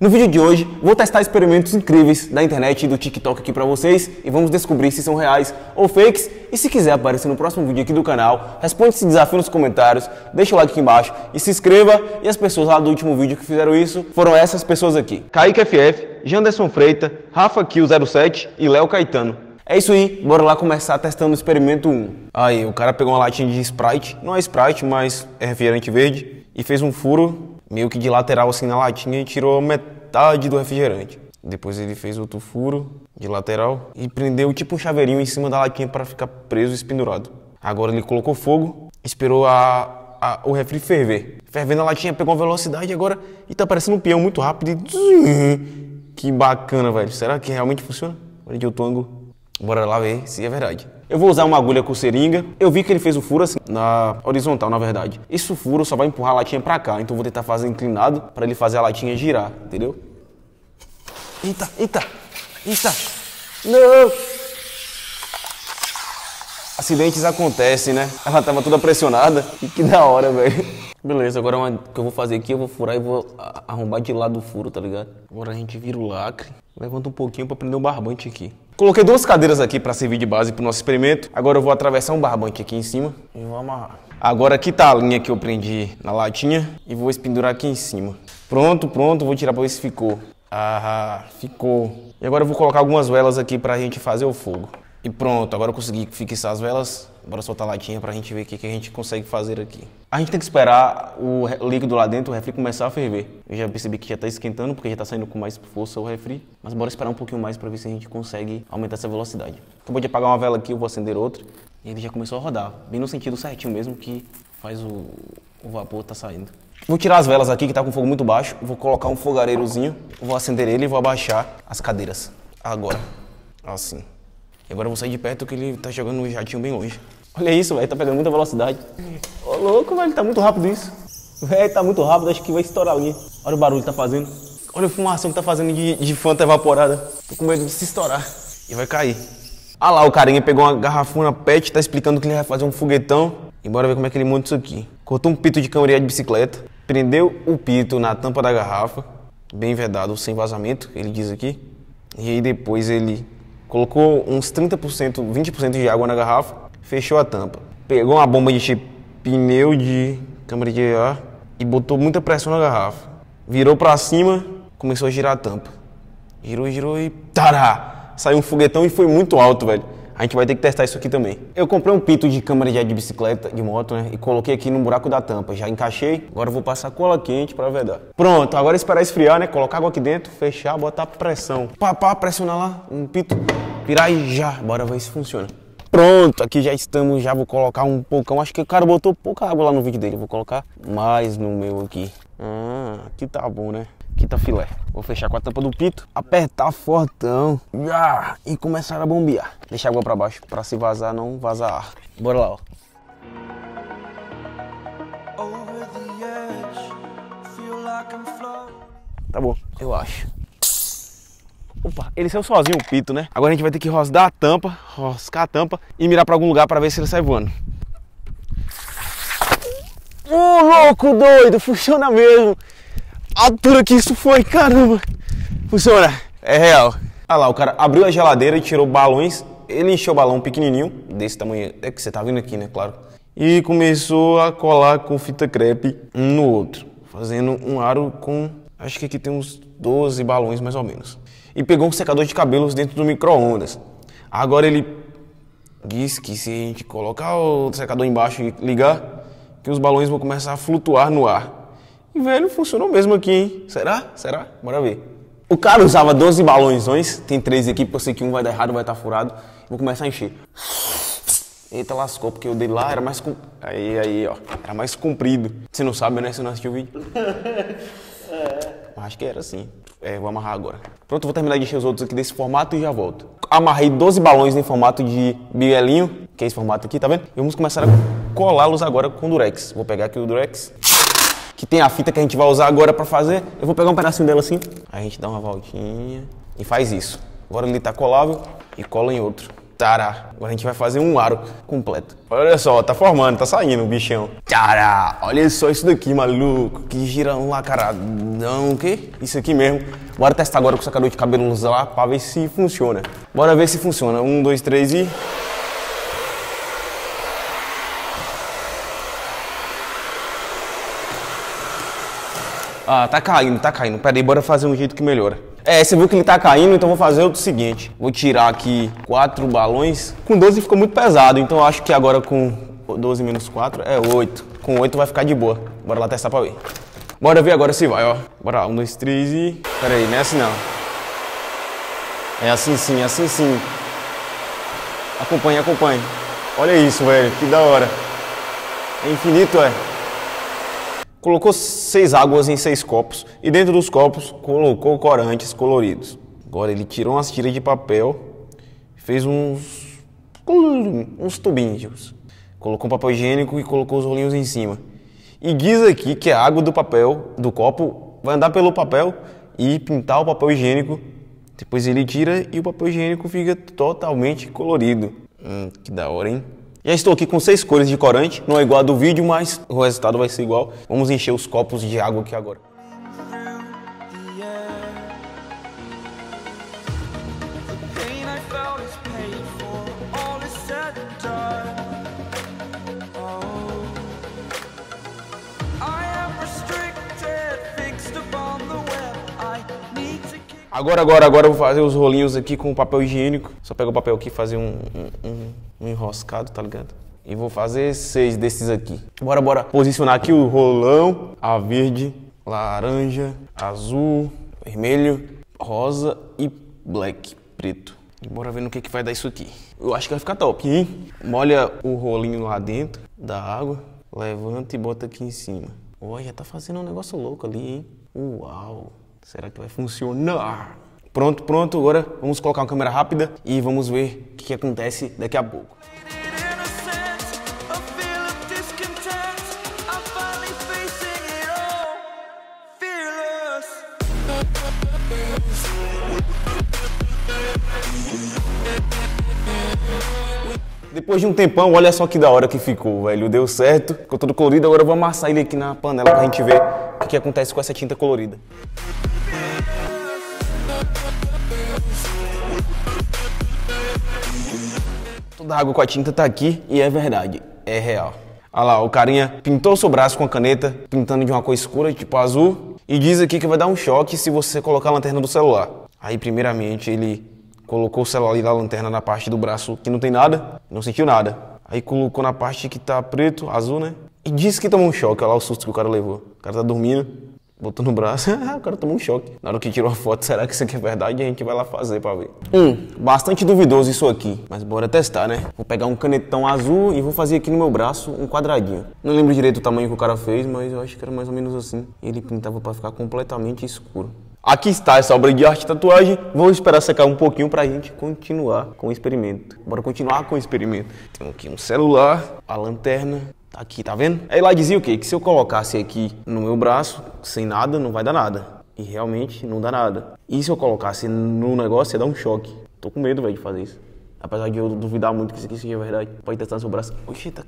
No vídeo de hoje, vou testar experimentos incríveis da internet e do TikTok aqui pra vocês e vamos descobrir se são reais ou fakes. E se quiser aparecer no próximo vídeo aqui do canal, responde esse desafio nos comentários, deixa o like aqui embaixo e se inscreva. E as pessoas lá do último vídeo que fizeram isso foram essas pessoas aqui. Kaique FF, Janderson Freita, Rafa Kill07 e Léo Caetano. É isso aí, bora lá começar testando o experimento 1. Aí, o cara pegou uma latinha de Sprite, não é Sprite, mas é refrigerante verde, e fez um furo meio que de lateral assim na latinha e tirou metade do refrigerante. Depois ele fez outro furo de lateral e prendeu tipo um chaveirinho em cima da latinha para ficar preso e pendurado. Agora ele colocou fogo, esperou a, a, o refri ferver. Fervendo a latinha, pegou uma velocidade agora e tá parecendo um peão muito rápido e... Que bacana, velho. Será que realmente funciona? Olha de outro ângulo. Bora lá ver se é verdade. Eu vou usar uma agulha com seringa. Eu vi que ele fez o furo assim, na horizontal, na verdade. Esse furo só vai empurrar a latinha pra cá, então eu vou tentar fazer inclinado para ele fazer a latinha girar, entendeu? Eita, eita, eita. Não! Acidentes acontecem, né? Ela tava toda pressionada. E que da hora, velho. Beleza, agora o que eu vou fazer aqui, eu vou furar e vou arrombar de lado o furo, tá ligado? Agora a gente vira o lacre. Levanta um pouquinho pra prender o barbante aqui. Coloquei duas cadeiras aqui para servir de base para o nosso experimento. Agora eu vou atravessar um barbante aqui em cima e vou amarrar. Agora aqui tá a linha que eu prendi na latinha e vou espendurar aqui em cima. Pronto, pronto, vou tirar para ver se ficou. Ah, ficou. E agora eu vou colocar algumas velas aqui para a gente fazer o fogo. E pronto, agora eu consegui fixar as velas. Bora soltar a latinha pra gente ver o que, que a gente consegue fazer aqui. A gente tem que esperar o líquido lá dentro, o refri, começar a ferver. Eu já percebi que já tá esquentando, porque já tá saindo com mais força o refri. Mas bora esperar um pouquinho mais pra ver se a gente consegue aumentar essa velocidade. Acabou de apagar uma vela aqui, eu vou acender outra. E ele já começou a rodar, bem no sentido certinho mesmo que faz o, o vapor tá saindo. Vou tirar as velas aqui, que tá com fogo muito baixo. Vou colocar um fogareirozinho, vou acender ele e vou abaixar as cadeiras. Agora, assim. E agora eu vou sair de perto que ele tá jogando um jatinho bem longe. Olha isso, velho, tá pegando muita velocidade. Ô, louco, velho, tá muito rápido isso. Velho, tá muito rápido, acho que vai estourar ali. Olha o barulho que tá fazendo. Olha a fumação que tá fazendo de, de fanta evaporada. Tô com medo de se estourar. E vai cair. Ah lá, o carinha pegou uma garrafona pet, tá explicando que ele vai fazer um foguetão. E bora ver como é que ele monta isso aqui. Cortou um pito de câmera de bicicleta, prendeu o pito na tampa da garrafa, bem vedado, sem vazamento, ele diz aqui. E aí depois ele colocou uns 30%, 20% de água na garrafa fechou a tampa. Pegou uma bomba de pneu de câmara de ar e botou muita pressão na garrafa. Virou para cima, começou a girar a tampa. Girou, girou e tará! Saiu um foguetão e foi muito alto, velho. A gente vai ter que testar isso aqui também. Eu comprei um pito de ar de bicicleta, de moto, né? E coloquei aqui no buraco da tampa. Já encaixei. Agora eu vou passar cola quente para vedar. Pronto, agora é esperar esfriar, né? Colocar água aqui dentro, fechar, botar pressão. Pá, pá, pressionar lá, um pito. Virar e já. Bora ver se funciona. Pronto, aqui já estamos, já vou colocar um poucão. Acho que o cara botou pouca água lá no vídeo dele. Vou colocar mais no meu aqui. Ah, aqui tá bom, né? Aqui tá filé. Vou fechar com a tampa do pito, apertar fortão ah, e começar a bombear. Deixa a água pra baixo, pra se vazar, não vazar ar. Bora lá, ó. Tá bom, eu acho. Opa, ele saiu sozinho o pito, né? Agora a gente vai ter que roscar a tampa, roscar a tampa e mirar pra algum lugar pra ver se ele sai voando. Ô, oh, louco doido, funciona mesmo. Altura que isso foi, caramba. Funciona, é real. Olha lá, o cara abriu a geladeira e tirou balões. Ele encheu o balão pequenininho, desse tamanho, é que você tá vendo aqui, né, claro. E começou a colar com fita crepe um no outro, fazendo um aro com, acho que aqui tem uns 12 balões mais ou menos e pegou um secador de cabelos dentro do micro-ondas. Agora ele diz que se a gente colocar o secador embaixo e ligar, que os balões vão começar a flutuar no ar. Velho, funcionou mesmo aqui, hein? Será? Será? Bora ver. O cara usava 12 balões, tem três aqui, porque eu sei que um vai dar errado, vai estar furado. Vou começar a encher. Eita, lascou, porque o dele lá era mais. Com... Aí, aí, ó. Era mais comprido. Você não sabe, né? Você não assistiu o vídeo. Acho que era assim. É, vou amarrar agora. Pronto, vou terminar de encher os outros aqui desse formato e já volto. Amarrei 12 balões em formato de bielinho, que é esse formato aqui, tá vendo? E vamos começar a colá-los agora com durex. Vou pegar aqui o durex, que tem a fita que a gente vai usar agora pra fazer. Eu vou pegar um pedacinho dela assim. A gente dá uma voltinha e faz isso. Agora ele tá colável e cola em outro. Tará. Agora a gente vai fazer um aro completo. Olha só, tá formando, tá saindo o bichão. Tará. Olha só isso daqui, maluco. Que gira um lacaradão, o quê? Isso aqui mesmo. Bora testar agora com o secador de cabelos lá pra ver se funciona. Bora ver se funciona. Um, dois, três e... Ah, tá caindo, tá caindo. Pera aí, bora fazer um jeito que melhora. É, você viu que ele tá caindo, então vou fazer o seguinte. Vou tirar aqui quatro balões. Com 12 ficou muito pesado, então acho que agora com 12 menos 4 é 8. Com 8 vai ficar de boa. Bora lá testar pra ver. Bora ver agora se vai, ó. Bora lá, um, dois, três e... Pera aí, não é assim não. É assim sim, é assim sim. Acompanhe, acompanhe. Olha isso, velho, que da hora. É infinito, é colocou seis águas em seis copos e dentro dos copos colocou corantes coloridos. Agora ele tirou umas tiras de papel, fez uns uns tubinhos, colocou um papel higiênico e colocou os rolinhos em cima. E diz aqui que a água do papel do copo vai andar pelo papel e pintar o papel higiênico. Depois ele tira e o papel higiênico fica totalmente colorido. Hum, que da hora, hein? Já estou aqui com seis cores de corante, não é igual a do vídeo, mas o resultado vai ser igual. Vamos encher os copos de água aqui agora. Agora, agora, agora eu vou fazer os rolinhos aqui com papel higiênico. Só pega o papel aqui e fazer um, um, um, enroscado, tá ligado? E vou fazer seis desses aqui. Bora, bora. Posicionar aqui o rolão, a verde, laranja, azul, vermelho, rosa e black, preto. Bora ver no que, que vai dar isso aqui. Eu acho que vai ficar top, hein? Molha o rolinho lá dentro da água, levanta e bota aqui em cima. Olha, tá fazendo um negócio louco ali, hein? Uau! Será que vai funcionar? Pronto, pronto. Agora vamos colocar uma câmera rápida e vamos ver o que, acontece daqui a pouco. Depois de um tempão, olha só que da hora que ficou, velho. Deu certo, ficou todo colorido. Agora eu vou amassar ele aqui na panela pra gente ver o que acontece com essa tinta colorida. Toda a água com a tinta tá aqui e é verdade, é real. Olha lá, o carinha pintou seu braço com a caneta, pintando de uma cor escura, tipo azul, e diz aqui que vai dar um choque se você colocar a lanterna do celular. Aí, primeiramente, ele colocou o celular ali na lanterna na parte do braço que não tem nada, não sentiu nada. Aí colocou na parte que tá preto, azul, né? E disse que tomou um choque, olha lá o susto que o cara levou. O cara tá dormindo, botou no braço, o cara tomou um choque. Na hora que tirou a foto, será que isso aqui é verdade? A gente vai lá fazer pra ver. Hum, bastante duvidoso isso aqui, mas bora testar, né? Vou pegar um canetão azul e vou fazer aqui no meu braço um quadradinho. Não lembro direito o tamanho que o cara fez, mas eu acho que era mais ou menos assim. Ele pintava pra ficar completamente escuro. Aqui está essa obra de arte tatuagem. Vou esperar secar um pouquinho pra gente continuar com o experimento. Bora continuar com o experimento. Tem aqui um celular, a lanterna, Tá aqui, tá vendo? Aí lá dizia o quê? Que se eu colocasse aqui no meu braço, sem nada, não vai dar nada. E realmente não dá nada. E se eu colocasse no negócio, ia dar um choque. Tô com medo, velho, de fazer isso. Apesar de eu duvidar muito que isso aqui seja verdade. Pode testar no seu braço. Oxi, tá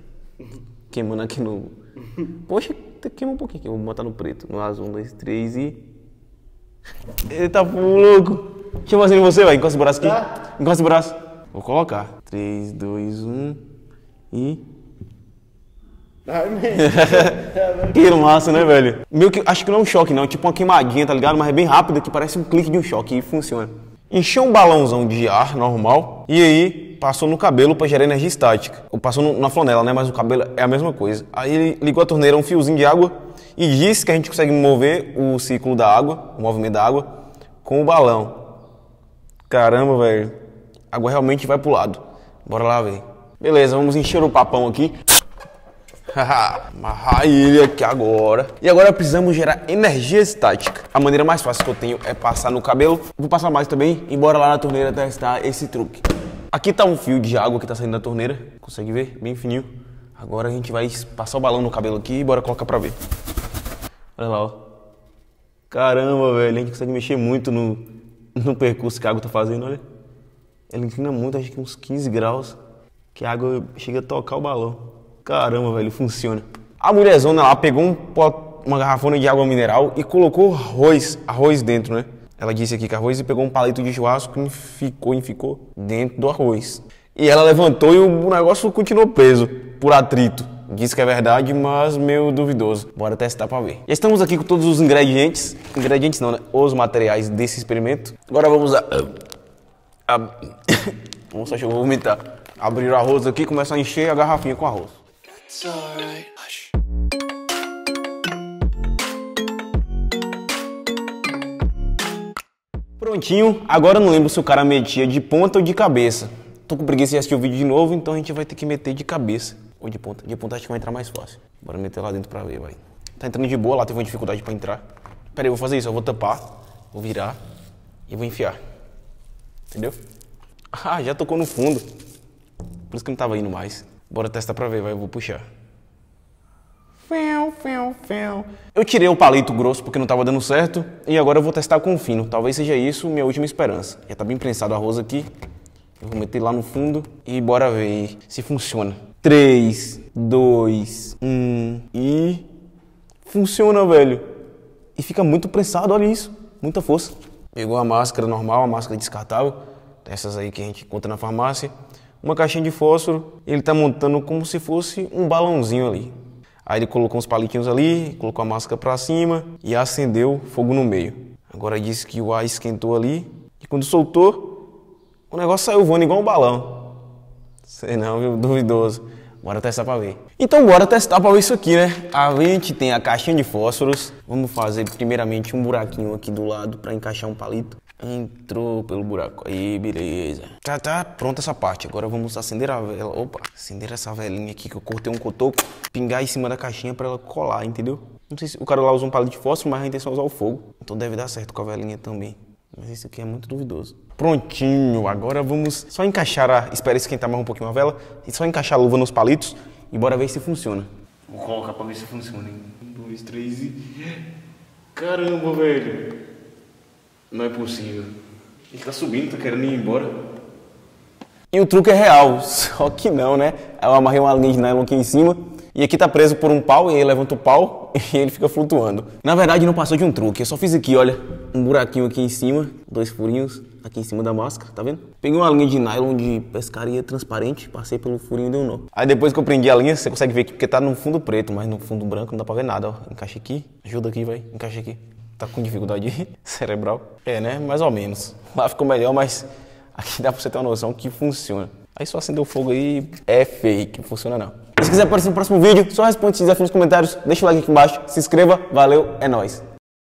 queimando aqui no... Poxa, queima um pouquinho aqui. Vou botar no preto. No azul, um, dois, três e... Eita, louco. Deixa eu fazer em você, velho. Encosta o braço aqui. Tá. Encosta o braço. Vou colocar. Três, dois, um e... que massa, né, velho? Meio que, acho que não é um choque, não. Tipo uma queimadinha, tá ligado? Mas é bem rápido, que parece um clique de um choque e funciona. Encheu um balãozão de ar normal e aí passou no cabelo para gerar energia estática. Ou passou no, na flanela, né? Mas o cabelo é a mesma coisa. Aí ele ligou a torneira, um fiozinho de água e disse que a gente consegue mover o ciclo da água, o movimento da água, com o balão. Caramba, velho. A água realmente vai pro lado. Bora lá, velho. Beleza, vamos encher o papão aqui. Amarrar ele aqui agora. E agora precisamos gerar energia estática. A maneira mais fácil que eu tenho é passar no cabelo. Vou passar mais também e bora lá na torneira testar esse truque. Aqui tá um fio de água que tá saindo da torneira. Consegue ver? Bem fininho. Agora a gente vai passar o balão no cabelo aqui e bora colocar pra ver. Olha lá, ó. Caramba, velho. A gente consegue mexer muito no, no percurso que a água tá fazendo, olha. Ela inclina muito, acho que uns 15 graus, que a água chega a tocar o balão. Caramba, velho, funciona. A mulherzona lá pegou um pot, uma garrafona de água mineral e colocou arroz, arroz dentro, né? Ela disse aqui que arroz e pegou um palito de churrasco e ficou, e ficou dentro do arroz. E ela levantou e o negócio continuou preso por atrito. Diz que é verdade, mas meio duvidoso. Bora testar pra ver. Já estamos aqui com todos os ingredientes. Ingredientes não, né? Os materiais desse experimento. Agora vamos a... a... Nossa, eu vou vomitar. Abrir o arroz aqui e começar a encher a garrafinha com arroz. Prontinho. Agora eu não lembro se o cara metia de ponta ou de cabeça. Tô com preguiça de assistir o vídeo de novo, então a gente vai ter que meter de cabeça. Ou de ponta. De ponta acho que vai entrar mais fácil. Bora meter lá dentro pra ver, vai. Tá entrando de boa, lá teve uma dificuldade pra entrar. Pera aí, eu vou fazer isso. Eu vou tampar, vou virar e vou enfiar. Entendeu? Ah, já tocou no fundo. Por isso que não tava indo mais. Bora testar pra ver, vai. Eu vou puxar. Eu tirei o palito grosso porque não tava dando certo. E agora eu vou testar com o fino. Talvez seja isso minha última esperança. Já tá bem prensado o arroz aqui. Eu vou meter lá no fundo e bora ver se funciona. 3, 2, 1 e. Funciona, velho. E fica muito prensado, olha isso. Muita força. Pegou a máscara normal, a máscara descartável. Dessas aí que a gente encontra na farmácia. Uma caixinha de fósforo. Ele tá montando como se fosse um balãozinho ali. Aí ele colocou uns palitinhos ali, colocou a máscara para cima e acendeu fogo no meio. Agora disse que o ar esquentou ali e quando soltou, o negócio saiu voando igual um balão. Sei não, viu? Duvidoso. Bora testar pra ver. Então bora testar pra ver isso aqui, né? A gente tem a caixinha de fósforos. Vamos fazer primeiramente um buraquinho aqui do lado pra encaixar um palito. Entrou pelo buraco. Aí, beleza. Tá, tá pronta essa parte. Agora vamos acender a vela. Opa, acender essa velinha aqui que eu cortei um cotoco. Pingar em cima da caixinha pra ela colar, entendeu? Não sei se o cara lá usa um palito de fósforo, mas a intenção é usar o fogo. Então deve dar certo com a velinha também. Mas isso aqui é muito duvidoso. Prontinho, agora vamos só encaixar a... Espera esquentar mais um pouquinho a vela. E só encaixar a luva nos palitos e bora ver se funciona. Vou colocar pra ver se funciona, hein? Um, dois, três e... Caramba, velho. Não é possível. Ele tá subindo, tá querendo ir embora. E o truque é real, só que não, né? Eu amarrei uma linha de nylon aqui em cima e aqui tá preso por um pau e aí levanta o pau e ele fica flutuando. Na verdade não passou de um truque, eu só fiz aqui, olha, um buraquinho aqui em cima, dois furinhos aqui em cima da máscara, tá vendo? Peguei uma linha de nylon de pescaria transparente, passei pelo furinho e deu um nó. Aí depois que eu prendi a linha, você consegue ver aqui porque tá no fundo preto, mas no fundo branco não dá pra ver nada, ó. Encaixa aqui, ajuda aqui, vai, encaixa aqui. Tá com dificuldade cerebral? É, né? Mais ou menos. Lá ficou melhor, mas aqui dá pra você ter uma noção que funciona. Aí só acender o fogo aí é fake, não funciona não. Se quiser aparecer no próximo vídeo, só responde esse desafio nos comentários, deixa o like aqui embaixo, se inscreva, valeu, é nóis.